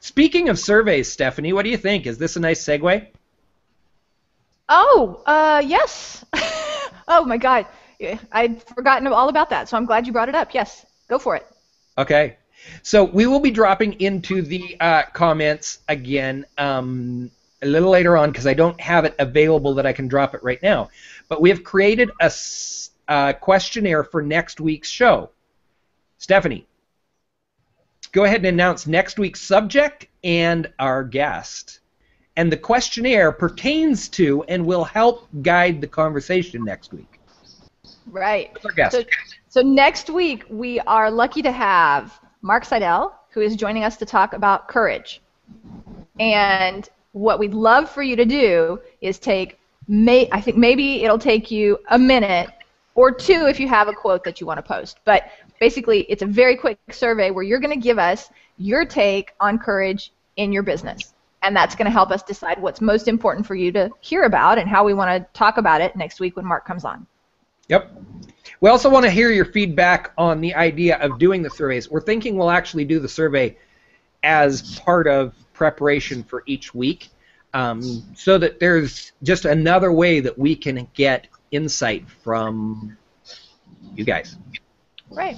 Speaking of surveys, Stephanie, what do you think? Is this a nice segue? Oh, uh, yes. oh my God, I'd forgotten all about that. So I'm glad you brought it up. Yes, go for it. Okay. So we will be dropping into the uh, comments again um, a little later on because I don't have it available that I can drop it right now. But we have created a uh, questionnaire for next week's show. Stephanie, go ahead and announce next week's subject and our guest. And the questionnaire pertains to and will help guide the conversation next week. Right. Our guest. So, so next week we are lucky to have Mark Seidel, who is joining us to talk about courage. And what we'd love for you to do is take, may, I think maybe it'll take you a minute or two if you have a quote that you want to post. But basically, it's a very quick survey where you're going to give us your take on courage in your business. And that's going to help us decide what's most important for you to hear about and how we want to talk about it next week when Mark comes on. Yep. We also want to hear your feedback on the idea of doing the surveys. We're thinking we'll actually do the survey as part of preparation for each week um, so that there's just another way that we can get insight from you guys. Right.